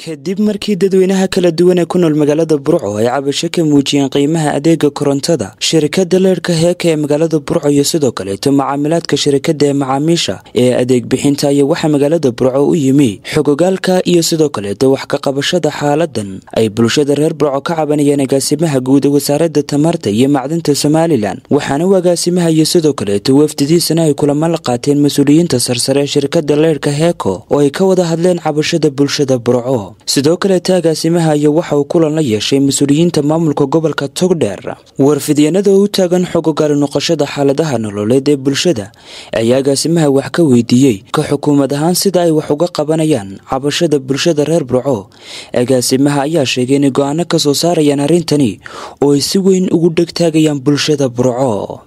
kadib markii dadweynaha kala duwan ee ku nool magaalada burco ay cabasho ka muujiyeen qiimaha adeega korontada. Shirikada leerhka heeka ee magaalada burco iyo sidoo kaleeto macaamilaadka shirikada ee macaamiisha ee adeeg bixinta ayaa waxaa magaalada burco u yimi. Xogogaalka iyo sidoo kaleeto wax ka qabashada xaaladan ay bulshada reer burco ka cabanayeen agaasimaha guud ee wasaarada tamarta iyo macdinta somalilan. Waxaana u agaasimaha iyo sidoo kaleeto wafdidiisana ay kulamo la qaateen mas'uuliyiinta sarsare ee shirikada leerhka heeko oo ay ka wada hadleen cabashada bulshada burco sidoo kaleeta agaasimaha iyo waxa uu kulan la yeeshay mas'uuliyiinta maamulka gobolka togdheer. Warfidyanada u taagan xogogaali noqoshada xaaladaha nololeed ee bulshada ayaa agaasimaha wax ka weydiiyey ka xukuumad ahaan sida ay wax uga qabanayaan cabashada bulshada reer burco. Agaasimaha ayaa sheegay inay go'aano ka soo saarayaan arrintani oo ay si weyn ugu dhegtaagayaan bulshada burco.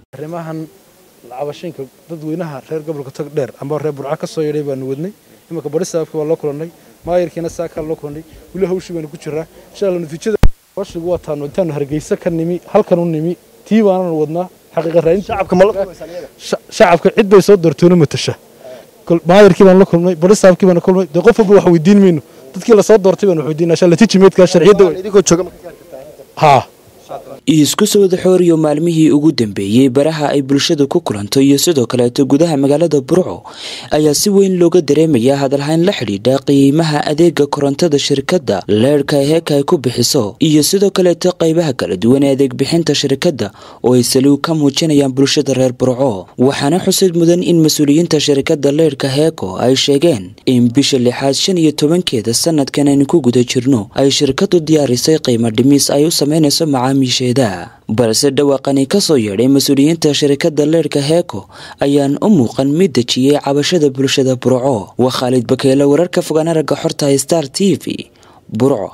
Cabashinka dadweynaha reer gobolka togdheer amba reer burco ka soo baanu wadnay. Imanka barisaafka waa loo kulannay maayarkiina saa kaa loo kulannay weli hawshii baanu ku jiraa insha alla natiijada washigu waa taanu intaanu hargeysa ka nimi halkan u nimi. Tii baananu wadnaa xaqiiqa raadinta shacabka cid bay soo doortoona matasha maayarkii baan la kulmay barisaafkii baan kulmay. Dee qof walba wax weydiin mayno dadkii la soo doortay baan wax weydiinaa insha natiijimeedka sharciyadda haa isku soo wada xooriyo maalmihii ugu dambeeyey baraha ay bulshadu ku kulanto iyo sidoo kaleeto gudaha magaalada burco ayaa si weyn looga dareemayaa hadalhayn la xidhiidha qiimaha adeega korontada shirkadda leerhka heeka ay ku bixiso iyo sidoo kaleeto qaybaha kala duwan ee adeeg bixinta shirkadda oo ay saliw ka muujinayaan bulshada reer burco waxaana xusid mudan in mas'uuliyiinta shirkadda leerhka heeko ay sheegeen in bisha lixaad shan iyo tobankeeda sanadkan aynu ku guda jirno ay shirkadu diyaarisay qiimo dhimis ay u sameynayso macaamiisheeda balse dhawaaqani ka soo yeedhay mas'uuliyiinta shirikada leerhka heeko ayaan u muuqan mid dejiyey cabashada bulshada burco. Waa khaalid bakeelo wararka fogaan aragga xorta star t v burco